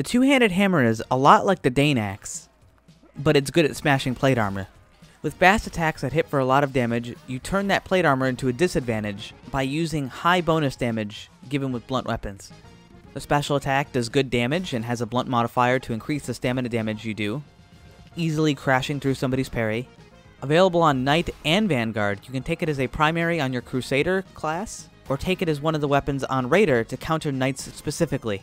The two-handed hammer is a lot like the Dane axe, but it's good at smashing plate armor. With fast attacks that hit for a lot of damage, you turn that plate armor into a disadvantage by using high bonus damage given with blunt weapons. The special attack does good damage and has a blunt modifier to increase the stamina damage you do, easily crashing through somebody's parry. Available on Knight and Vanguard, you can take it as a primary on your Crusader class, or take it as one of the weapons on Raider to counter Knights specifically.